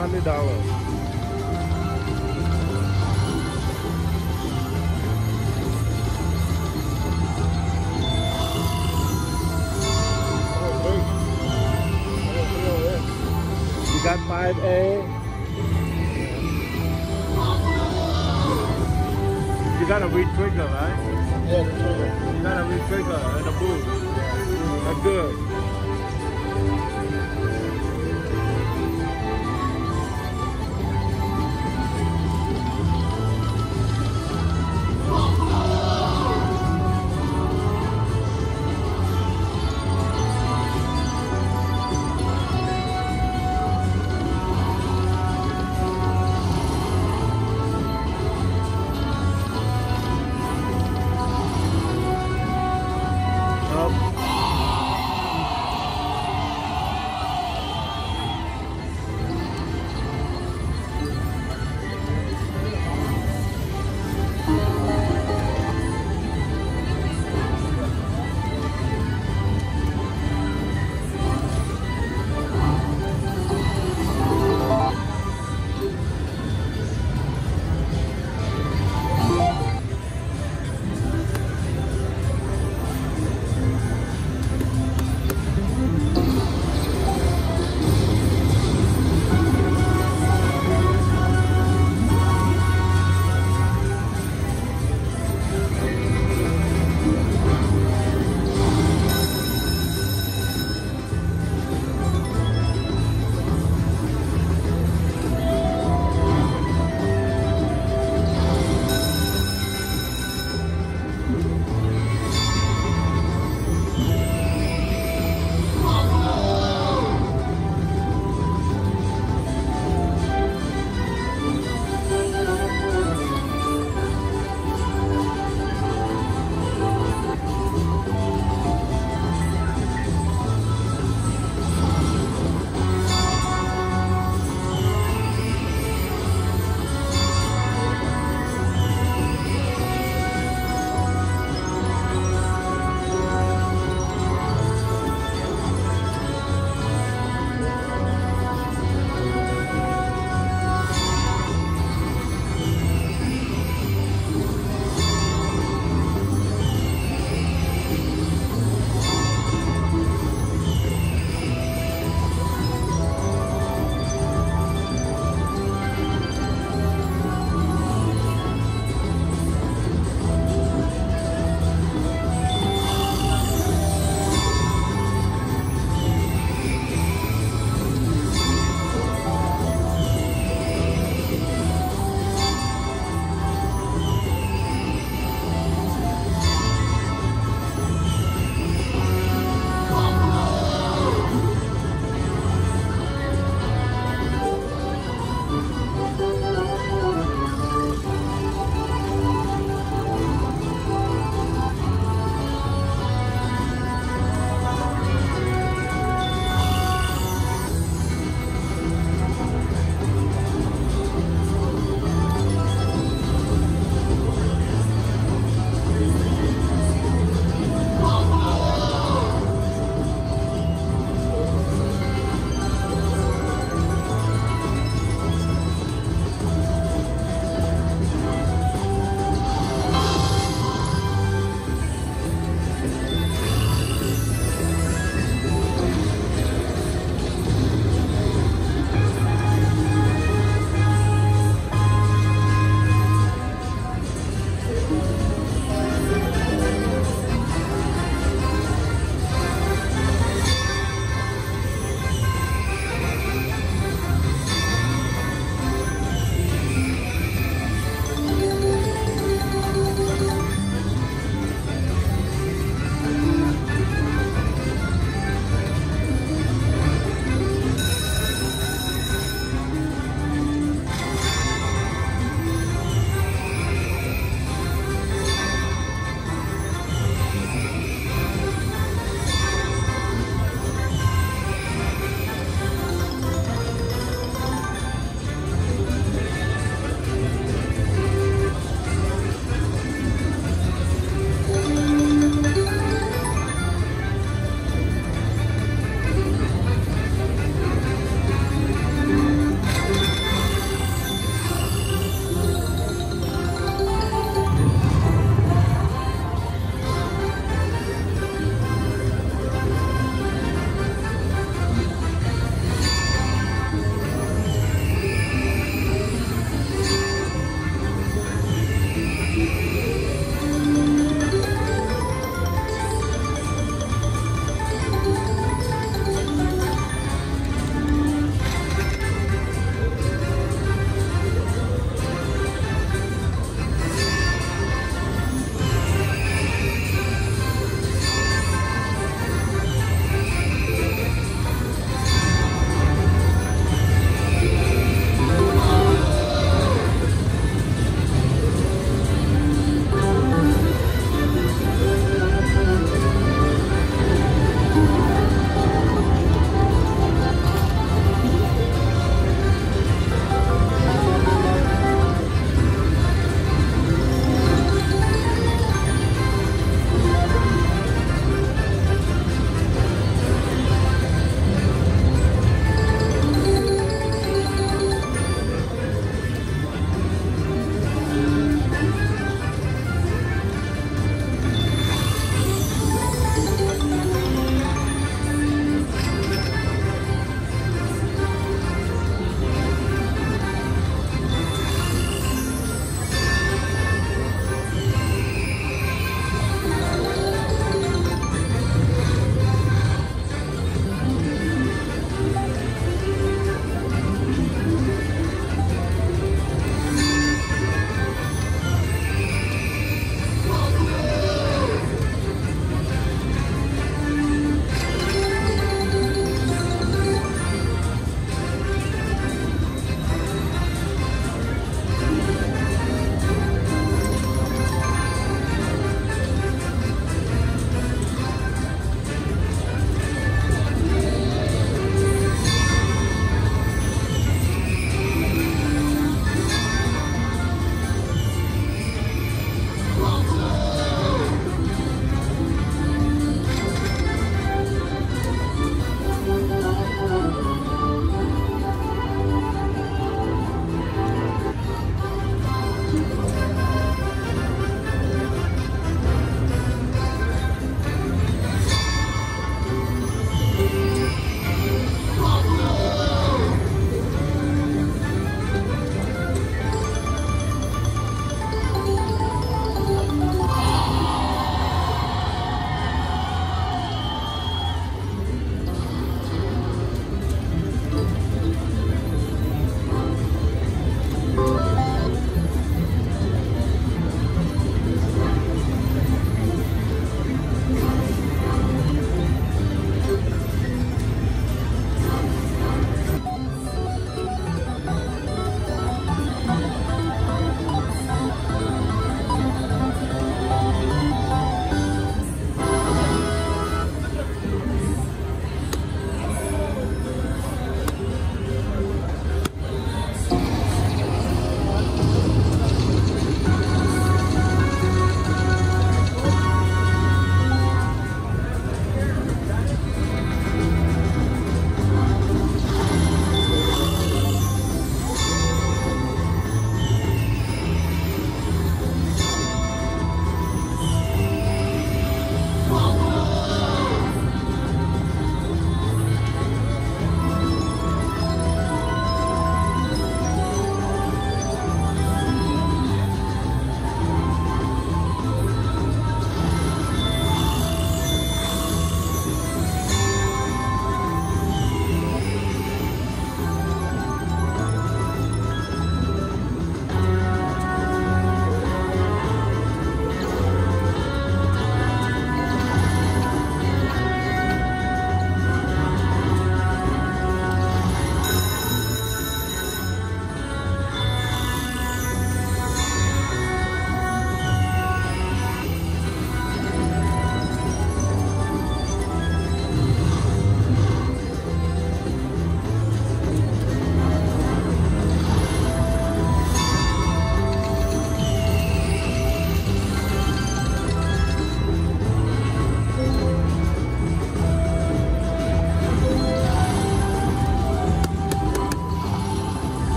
Hundred dollars.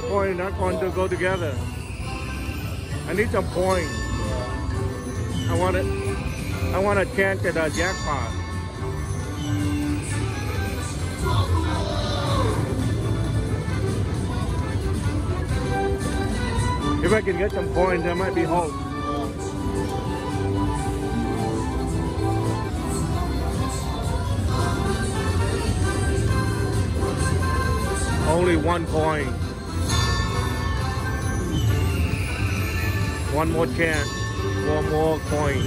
That coin, that coin to go together. I need some coin. I want it. I want a chance at a jackpot. If I can get some coins, there might be hope. Only one coin. One more chance. One more coin.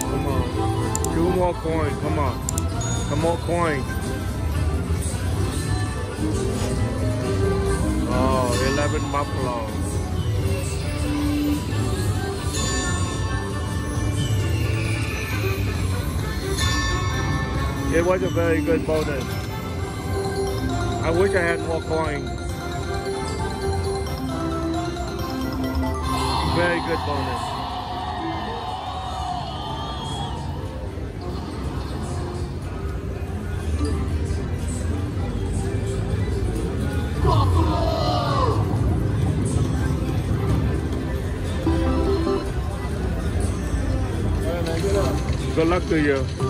Come on. Two more coins. Come on. Some more coins. 11 buffalo. It was a very good bonus. I wish I had more coins. Very good bonus. Good luck to you.